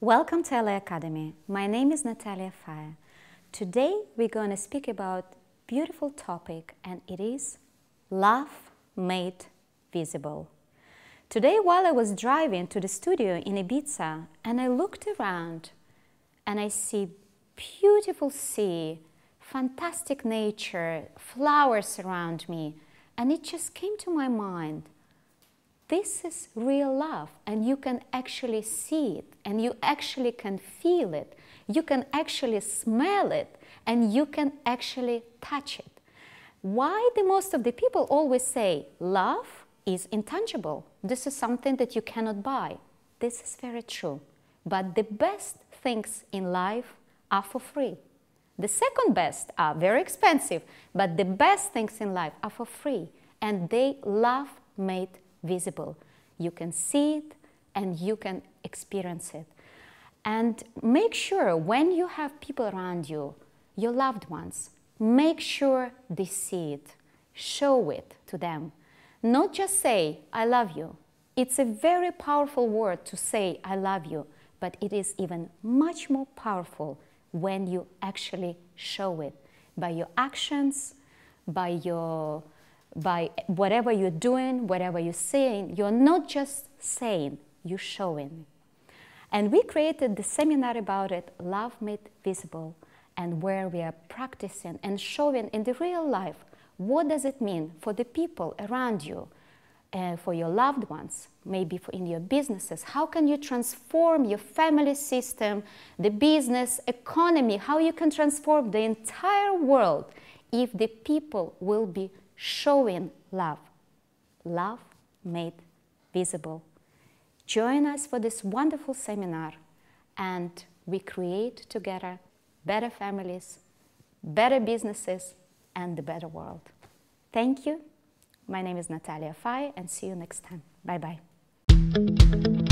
Welcome to ILA Academy. My name is Natalia Faeh. Today we're going to speak about beautiful topic and it is love made visible. Today while I was driving to the studio in Ibiza and I looked around and I see beautiful sea, fantastic nature, flowers around me and it just came to my mind this is real love and you can actually see it and you actually can feel it. You can actually smell it and you can actually touch it. Why the most of the people always say love is intangible? This is something that you cannot buy. This is very true. But the best things in life are for free. The second best are very expensive but the best things in life are for free. And they love made visible. You can see it and you can experience it. And make sure when you have people around you, your loved ones, make sure they see it, show it to them. Not just say, I love you. It's a very powerful word to say, I love you, but it is even much more powerful when you actually show it by your actions, by your by whatever you're doing, whatever you're saying, you're not just saying, you're showing. And we created the seminar about it, Love Made Visible, and where we are practicing and showing in the real life what does it mean for the people around you, uh, for your loved ones, maybe for in your businesses. How can you transform your family system, the business, economy, how you can transform the entire world if the people will be showing love. Love made visible. Join us for this wonderful seminar and we create together better families, better businesses, and a better world. Thank you. My name is Natalia Faeh and see you next time. Bye bye.